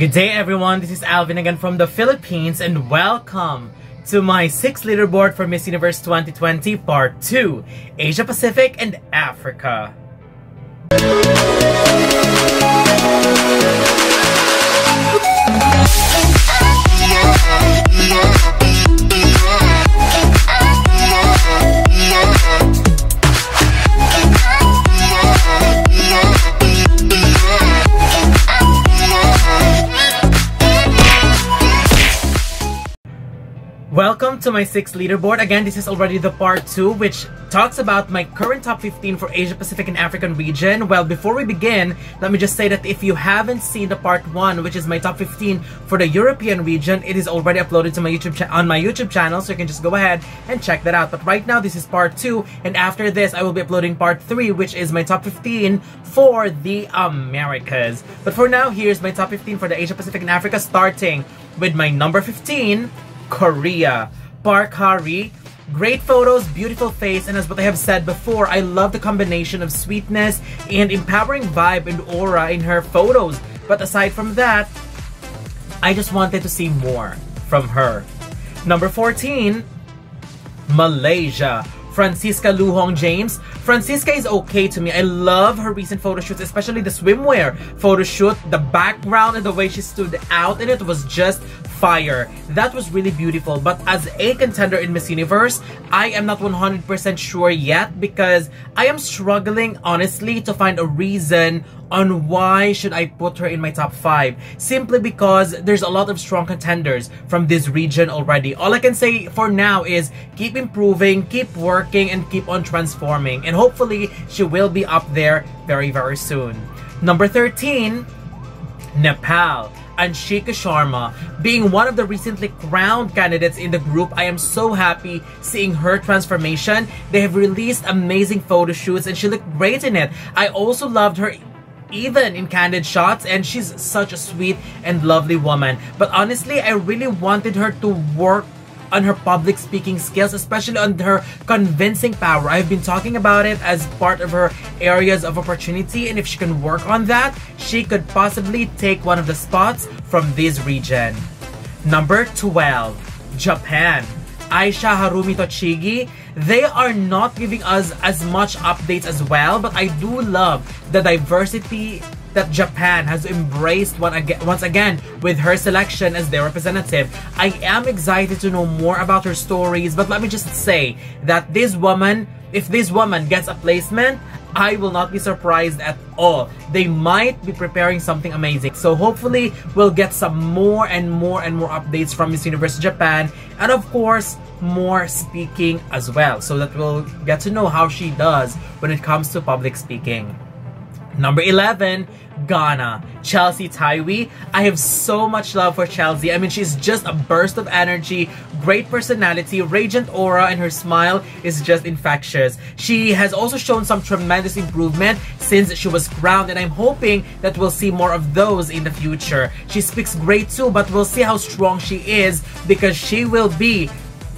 Good day everyone, this is Alvin again from the Philippines and welcome to my 6 leaderboard for Miss Universe 2020 Part 2, Asia Pacific and Africa. Welcome to my 6th leaderboard. Again, this is already the part 2 which talks about my current top 15 for Asia Pacific and African region. Well, before we begin, let me just say that if you haven't seen the part 1 which is my top 15 for the European region, it is already uploaded to my YouTube on my YouTube channel so you can just go ahead and check that out. But right now this is part 2 and after this I will be uploading part 3 which is my top 15 for the Americas. But for now, here's my top 15 for the Asia Pacific and Africa starting with my number 15 Korea. Park Ha-ri, great photos, beautiful face, and as what I have said before, I love the combination of sweetness and empowering vibe and aura in her photos. But aside from that, I just wanted to see more from her. Number 14, Malaysia. Francisca Luhong James. Francisca is okay to me. I love her recent photo shoots, especially the swimwear photo shoot. The background and the way she stood out in it was just fire. That was really beautiful. But as a contender in Miss Universe, I am not 100% sure yet because I am struggling, honestly, to find a reason on why should I put her in my top 5. Simply because there's a lot of strong contenders from this region already. All I can say for now is keep improving, keep working, and keep on transforming. And hopefully, she will be up there very, very soon. Number 13, Nepal. Anshika Sharma. Being one of the recently crowned candidates in the group, I am so happy seeing her transformation. They have released amazing photo shoots and she looked great in it. I also loved her even in candid shots and she's such a sweet and lovely woman. But honestly, I really wanted her to work on her public speaking skills, especially on her convincing power. I've been talking about it as part of her areas of opportunity, and if she can work on that, she could possibly take one of the spots from this region. Number 12, Japan. Aisha Harumi Tochigi, they are not giving us as much updates as well, but I do love the diversity that Japan has embraced once again with her selection as their representative. I am excited to know more about her stories, but let me just say that this woman, if this woman gets a placement, I will not be surprised at all. They might be preparing something amazing. So hopefully we'll get some more and more and more updates from Miss Universe Japan and of course more speaking as well so that we'll get to know how she does when it comes to public speaking. Number 11, Ghana, Chelsea Tayui. I have so much love for Chelsea. I mean, she's just a burst of energy, great personality, radiant aura, and her smile is just infectious. She has also shown some tremendous improvement since she was crowned, and I'm hoping that we'll see more of those in the future. She speaks great too, but we'll see how strong she is because she will be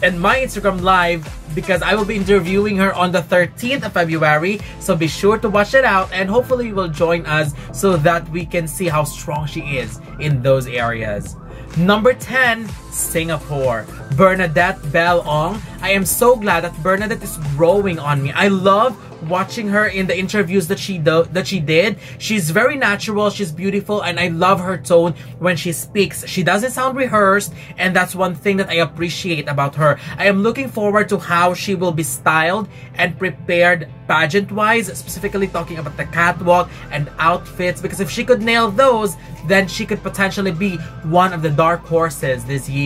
in my Instagram live because I will be interviewing her on the 13th of February. So be sure to watch it out and hopefully you will join us so that we can see how strong she is in those areas. Number 10, Singapore. Bernadette Belle Ong. I am so glad that Bernadette is growing on me. I love watching her in the interviews that she do that she did. She's very natural, she's beautiful, and I love her tone when she speaks. She doesn't sound rehearsed, and that's one thing that I appreciate about her. I am looking forward to how she will be styled and prepared pageant-wise, specifically talking about the catwalk and outfits, because if she could nail those, then she could potentially be one of the dark horses this year.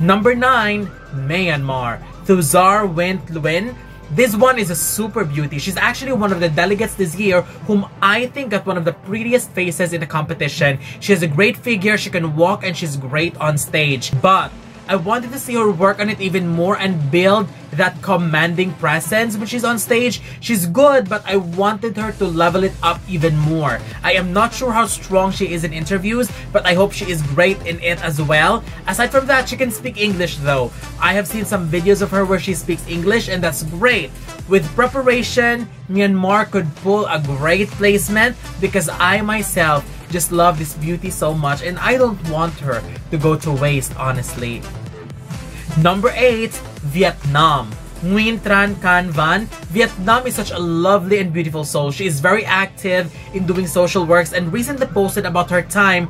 Number 9, Myanmar. Thuzar Wint Lwin this one is a super beauty. She's actually one of the delegates this year whom I think got one of the prettiest faces in the competition. She has a great figure, she can walk, and she's great on stage. But I wanted to see her work on it even more and build that commanding presence when she's on stage. She's good, but I wanted her to level it up even more. I am not sure how strong she is in interviews, but I hope she is great in it as well. Aside from that, she can speak English though. I have seen some videos of her where she speaks English and that's great. With preparation, Myanmar could pull a great placement because I myself Just love this beauty so much and I don't want her to go to waste, honestly. Number 8, Vietnam. Nguyen Tran Khanh Van. Vietnam is such a lovely and beautiful soul. She is very active in doing social works and recently posted about her time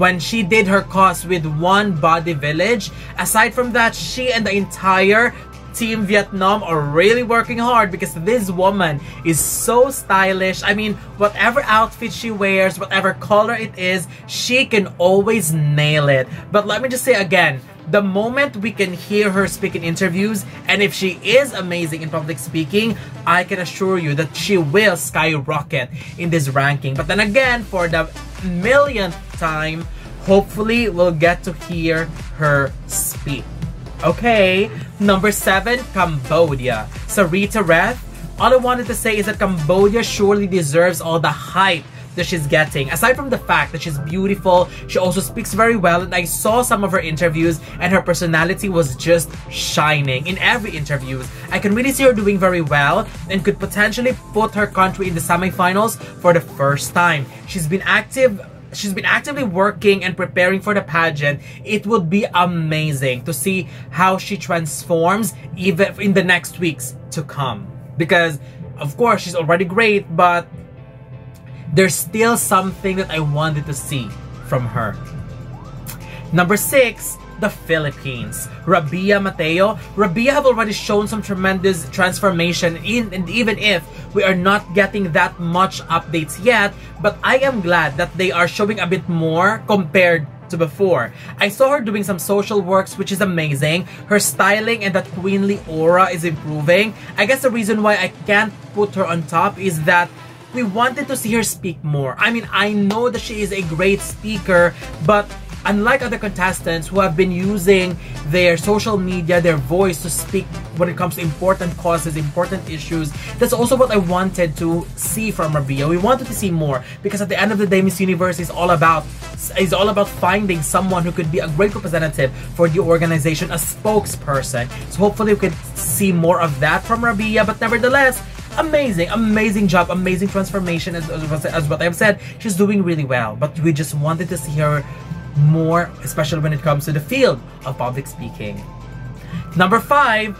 when she did her cause with One Body Village. Aside from that, she and the entire Team Vietnam are really working hard because this woman is so stylish. I mean, whatever outfit she wears, whatever color it is, she can always nail it. But let me just say again, the moment we can hear her speak in interviews, and if she is amazing in public speaking, I can assure you that she will skyrocket in this ranking. But then again, for the millionth time, hopefully we'll get to hear her speak. Okay, number seven, Cambodia. Sarita Reth. All I wanted to say is that Cambodia surely deserves all the hype that she's getting. Aside from the fact that she's beautiful, she also speaks very well and I saw some of her interviews and her personality was just shining in every interview. I can really see her doing very well and could potentially put her country in the semifinals for the first time. She's been active she's been actively working and preparing for the pageant, it would be amazing to see how she transforms even in the next weeks to come. Because, of course, she's already great, but there's still something that I wanted to see from her. Number six, the Philippines. Rabiya Mateo. Rabiya have already shown some tremendous transformation in and even if we are not getting that much updates yet, but I am glad that they are showing a bit more compared to before. I saw her doing some social works which is amazing. Her styling and that queenly aura is improving. I guess the reason why I can't put her on top is that we wanted to see her speak more. I mean, I know that she is a great speaker, but Unlike other contestants who have been using their social media, their voice to speak when it comes to important causes, important issues, that's also what I wanted to see from Rabiya. We wanted to see more because at the end of the day, Miss Universe is all about is all about finding someone who could be a great representative for the organization, a spokesperson. So hopefully we could see more of that from Rabiya. But nevertheless, amazing, amazing job, amazing transformation as, as, as, what I've said. She's doing really well, but we just wanted to see her more, especially when it comes to the field of public speaking. Number five,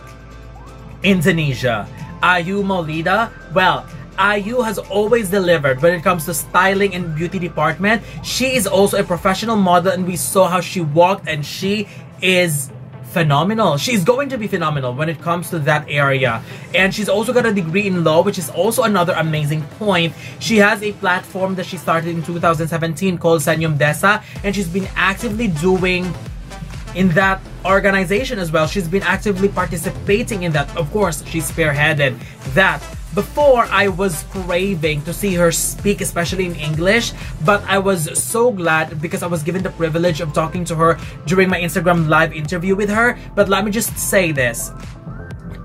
Indonesia. Ayu Maulida. Well, Ayu has always delivered when it comes to styling and beauty department. She is also a professional model and we saw how she walked and she is phenomenal. She's going to be phenomenal when it comes to that area. And she's also got a degree in law, which is also another amazing point. She has a platform that she started in 2017 called Senyum Desa, and she's been actively doing in that organization as well. She's been actively participating in that. Of course, she spearheaded that. Before, I was craving to see her speak, especially in English, but I was so glad because I was given the privilege of talking to her during my Instagram live interview with her. But let me just say this.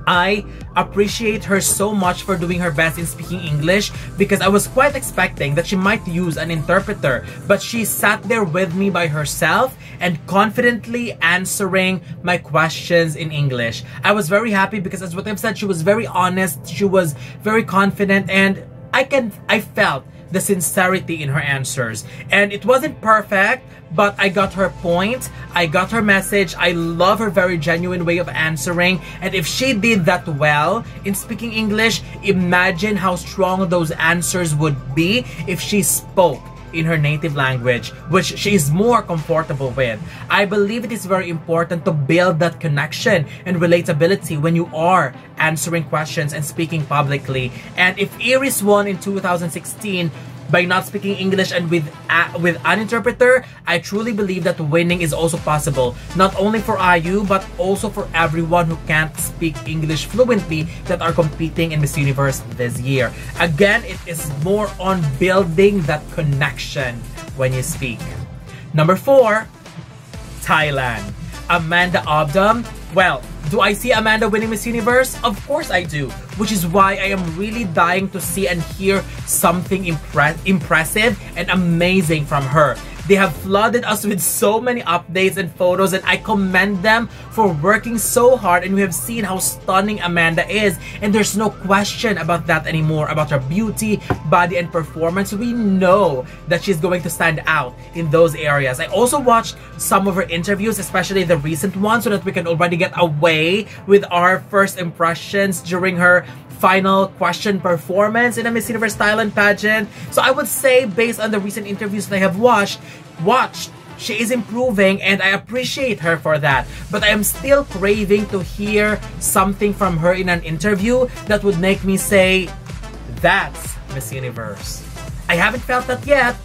I appreciate her so much for doing her best in speaking English because I was quite expecting that she might use an interpreter, but she sat there with me by herself and confidently answering my questions in English. I was very happy because as what I've said, she was very honest, she was very confident, and I can I felt the sincerity in her answers. And it wasn't perfect, but I got her point. I got her message. I love her very genuine way of answering. And if she did that well in speaking English, imagine how strong those answers would be if she spoke in her native language, which she is more comfortable with. I believe it is very important to build that connection and relatability when you are answering questions and speaking publicly. And if Iris won in 2016, by not speaking English and with uh, with an interpreter, I truly believe that winning is also possible. Not only for Ayu but also for everyone who can't speak English fluently that are competing in Miss Universe this year. Again, it is more on building that connection when you speak. Number four, Thailand. Amanda Obdam. Well, do I see Amanda winning Miss Universe? Of course I do. Which is why I am really dying to see and hear something impre impressive and amazing from her. They have flooded us with so many updates and photos and I commend them for working so hard and we have seen how stunning Amanda is and there's no question about that anymore about her beauty, body, and performance. We know that she's going to stand out in those areas. I also watched some of her interviews, especially the recent ones, so that we can already get away with our first impressions during her final question performance in a Miss Universe Thailand pageant. So I would say based on the recent interviews that I have watched, watched, she is improving and I appreciate her for that. But I am still craving to hear something from her in an interview that would make me say, that's Miss Universe. I haven't felt that yet.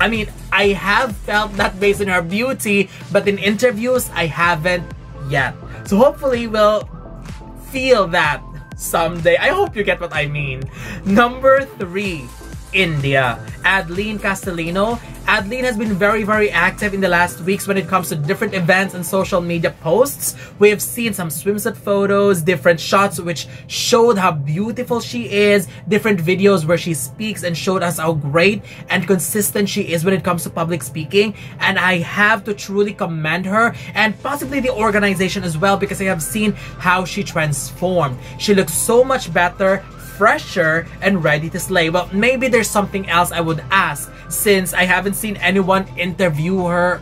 I mean, I have felt that based on her beauty, but in interviews, I haven't yet. So hopefully we'll feel that someday. I hope you get what I mean. Number three, India. Adline Castelino. Adline has been very, very active in the last weeks when it comes to different events and social media posts. We have seen some swimsuit photos, different shots which showed how beautiful she is, different videos where she speaks and showed us how great and consistent she is when it comes to public speaking. And I have to truly commend her and possibly the organization as well because I have seen how she transformed. She looks so much better fresher and ready to slay. Well, maybe there's something else I would ask since I haven't seen anyone interview her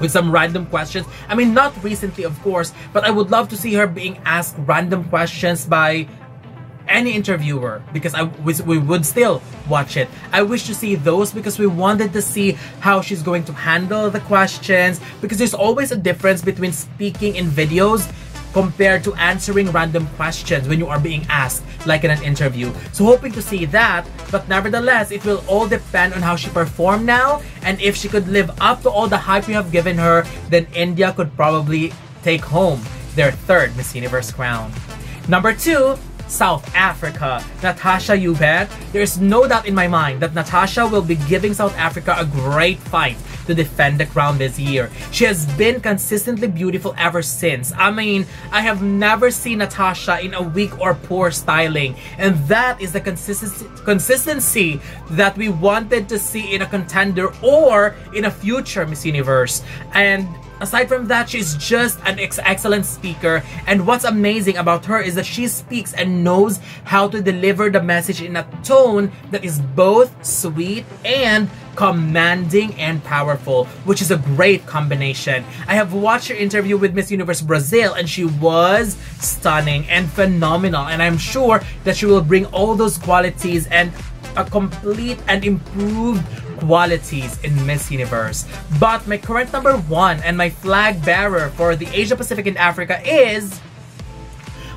with some random questions. I mean, not recently, of course, but I would love to see her being asked random questions by any interviewer because I we would still watch it. I wish to see those because we wanted to see how she's going to handle the questions because there's always a difference between speaking in videos compared to answering random questions when you are being asked, like in an interview. So hoping to see that, but nevertheless, it will all depend on how she performed now, and if she could live up to all the hype we have given her, then India could probably take home their third Miss Universe crown. Number two, South Africa, Natasha Joubert. There is no doubt in my mind that Natasha will be giving South Africa a great fight to defend the crown this year. She has been consistently beautiful ever since. I mean, I have never seen Natasha in a weak or poor styling. And that is the consistency, consistency that we wanted to see in a contender or in a future Miss Universe. And Aside from that, she's just an ex excellent speaker. And what's amazing about her is that she speaks and knows how to deliver the message in a tone that is both sweet and commanding and powerful, which is a great combination. I have watched her interview with Miss Universe Brazil and she was stunning and phenomenal. And I'm sure that she will bring all those qualities and a complete and improved qualities in Miss Universe. But my current number one and my flag bearer for the Asia Pacific and Africa is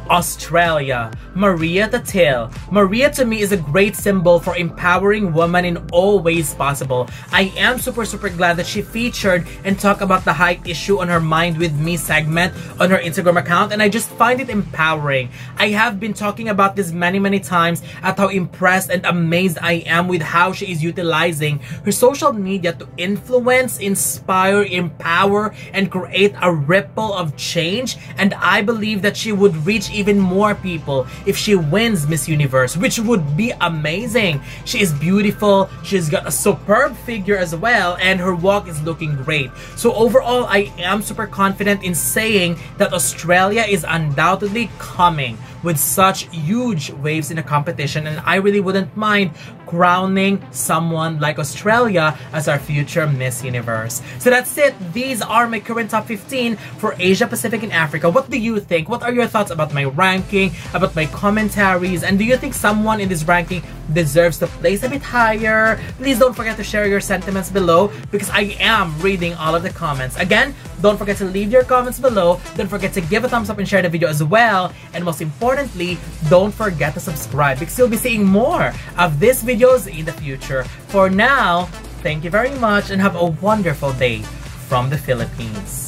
Australia, Maria the Thattil. Maria to me is a great symbol for empowering women in all ways possible. I am super super glad that she featured and talked about the height issue on her Mind With Me segment on her Instagram account and I just find it empowering. I have been talking about this many many times at how impressed and amazed I am with how she is utilizing her social media to influence, inspire, empower, and create a ripple of change and I believe that she would reach even more people if she wins Miss Universe, which would be amazing. She is beautiful, she's got a superb figure as well, and her walk is looking great. So overall, I am super confident in saying that Australia is undoubtedly coming with such huge waves in the competition and I really wouldn't mind crowning someone like Australia as our future Miss Universe. So that's it. These are my current top 15 for Asia Pacific and Africa. What do you think? What are your thoughts about my ranking, about my commentaries, and do you think someone in this ranking deserves to place a bit higher? Please don't forget to share your sentiments below because I am reading all of the comments. Again, don't forget to leave your comments below. Don't forget to give a thumbs up and share the video as well. And most importantly, don't forget to subscribe because you'll be seeing more of these videos in the future. For now, thank you very much and have a wonderful day from the Philippines.